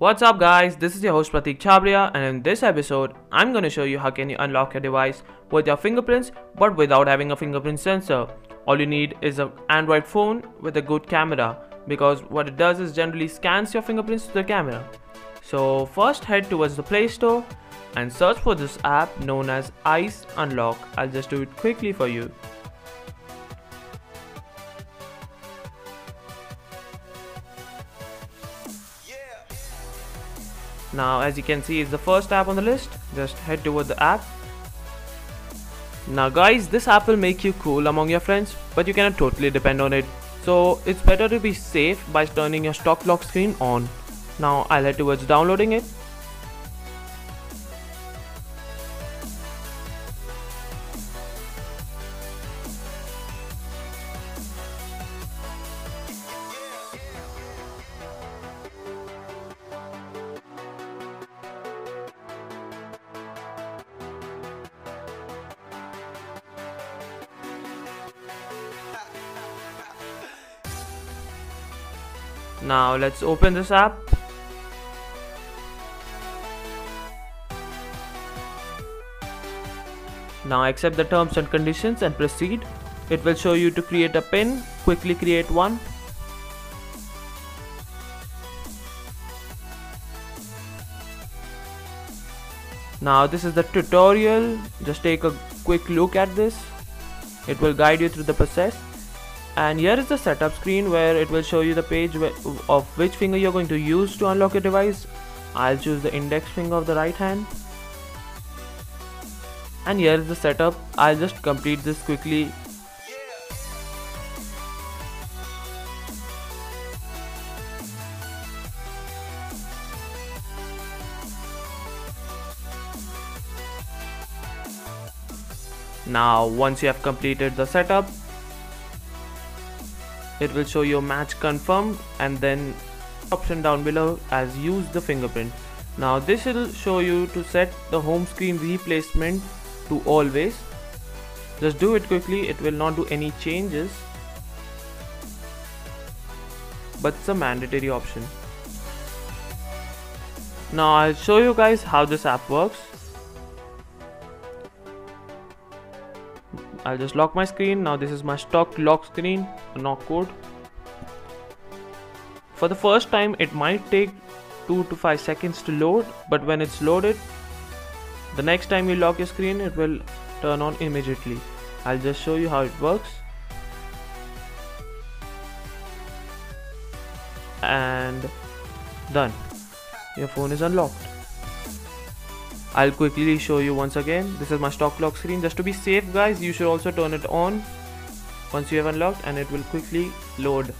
What's up guys, this is your host Pratik Chabria and in this episode, I'm gonna show you how can you unlock your device with your fingerprints but without having a fingerprint sensor. All you need is an Android phone with a good camera because what it does is generally scans your fingerprints to the camera. So first head towards the Play Store and search for this app known as Ice Unlock. I'll just do it quickly for you. Now as you can see it's the first app on the list. Just head towards the app. Now guys this app will make you cool among your friends but you cannot totally depend on it. So it's better to be safe by turning your stock lock screen on. Now I'll head towards downloading it. Now let's open this app. Now accept the terms and conditions and proceed. It will show you to create a pin. Quickly create one. Now this is the tutorial. Just take a quick look at this. It will guide you through the process and here is the setup screen where it will show you the page of which finger you're going to use to unlock your device. I'll choose the index finger of the right hand. And here is the setup. I'll just complete this quickly. Now once you have completed the setup it will show your match confirmed and then option down below as use the fingerprint. Now this will show you to set the home screen replacement to always. Just do it quickly. It will not do any changes but it's a mandatory option. Now I'll show you guys how this app works I'll just lock my screen. Now this is my stock lock screen knock code. For the first time it might take 2 to 5 seconds to load but when it's loaded the next time you lock your screen it will turn on immediately. I'll just show you how it works. And done. Your phone is unlocked I'll quickly show you once again. This is my stock lock screen. Just to be safe guys, you should also turn it on once you have unlocked and it will quickly load.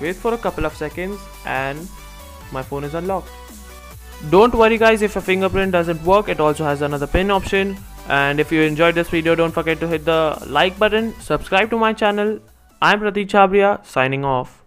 Wait for a couple of seconds and my phone is unlocked. Don't worry guys if a fingerprint doesn't work, it also has another pin option. And if you enjoyed this video, don't forget to hit the like button, subscribe to my channel. I'm Pratik Chabria signing off.